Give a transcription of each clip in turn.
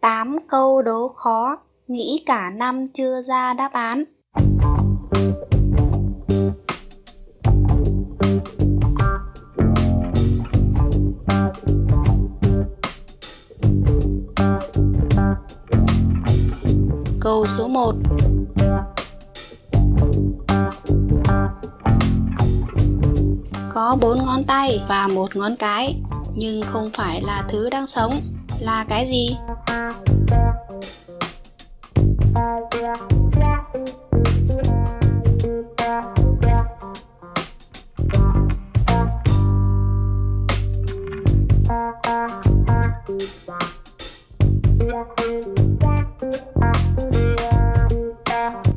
8 câu đố khó, nghĩ cả năm chưa ra đáp án. Câu số 1 Có bốn ngón tay và một ngón cái, nhưng không phải là thứ đang sống. Là cái gì?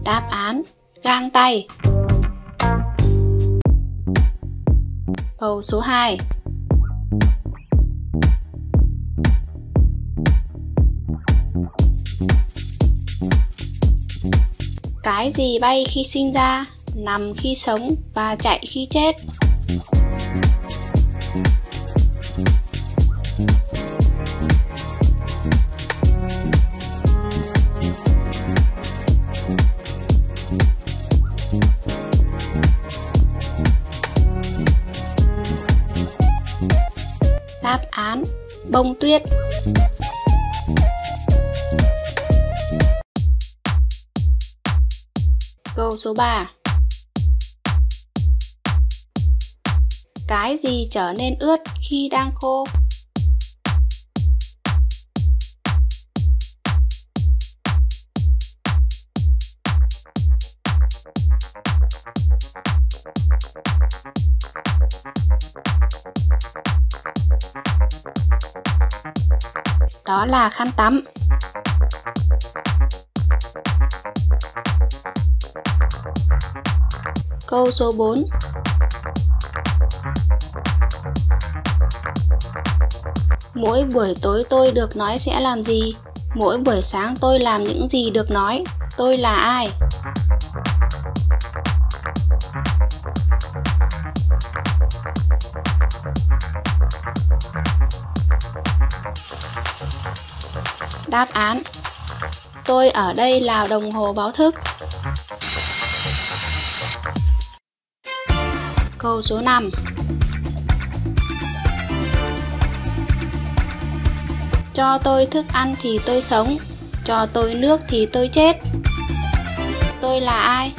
Đáp án găng tay Câu số 2 Cái gì bay khi sinh ra, nằm khi sống và chạy khi chết? Đáp án bông tuyết Câu số 3 Cái gì trở nên ướt khi đang khô? Đó là khăn tắm. Câu số 4 Mỗi buổi tối tôi được nói sẽ làm gì? Mỗi buổi sáng tôi làm những gì được nói? Tôi là ai? Đáp án Tôi ở đây là đồng hồ báo thức Câu số 5 Cho tôi thức ăn thì tôi sống, Cho tôi nước thì tôi chết. Tôi là ai?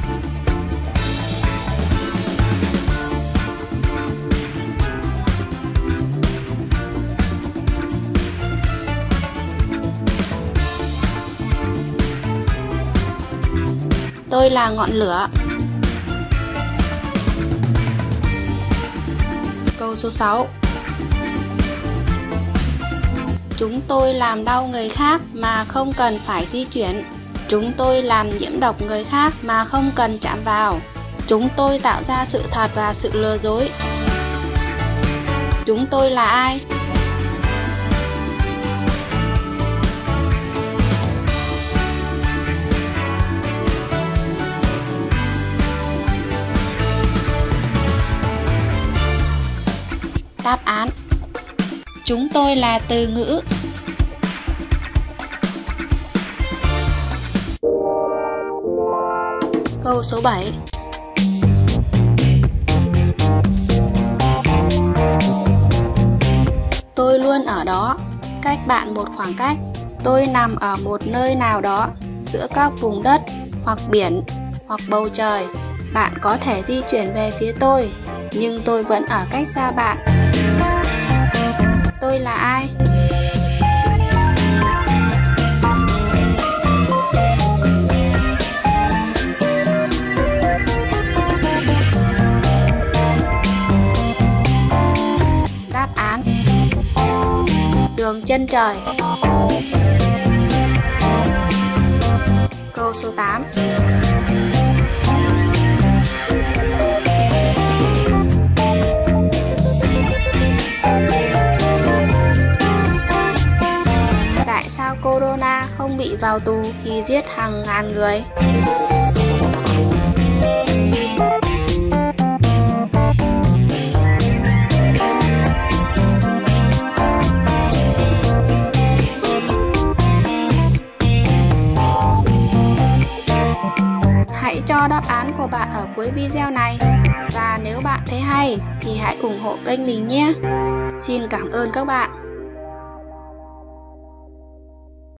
Tôi là ngọn lửa. Câu số 6 Chúng tôi làm đau người khác mà không cần phải di chuyển. Chúng tôi làm nhiễm độc người khác mà không cần chạm vào. Chúng tôi tạo ra sự thật và sự lừa dối. Chúng tôi là ai? Đáp án Chúng tôi là từ ngữ Câu số 7 Tôi luôn ở đó, cách bạn một khoảng cách. Tôi nằm ở một nơi nào đó, giữa các vùng đất, hoặc biển, hoặc bầu trời. Bạn có thể di chuyển về phía tôi, nhưng tôi vẫn ở cách xa bạn. Tôi là ai? Đáp án. Đường chân trời. Câu số 8 không bị vào tù khi giết hàng ngàn người. Hãy cho đáp án của bạn ở cuối video này và nếu bạn thấy hay thì hãy ủng hộ kênh mình nhé. Xin cảm ơn các bạn.